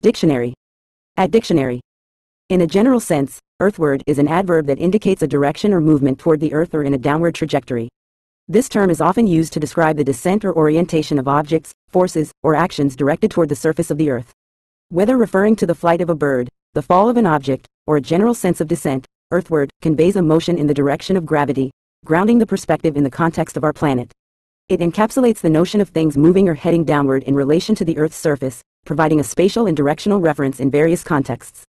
Dictionary. At dictionary. In a general sense, earthward is an adverb that indicates a direction or movement toward the earth or in a downward trajectory. This term is often used to describe the descent or orientation of objects, forces, or actions directed toward the surface of the earth. Whether referring to the flight of a bird, the fall of an object, or a general sense of descent, earthward conveys a motion in the direction of gravity, grounding the perspective in the context of our planet. It encapsulates the notion of things moving or heading downward in relation to the Earth's surface, providing a spatial and directional reference in various contexts.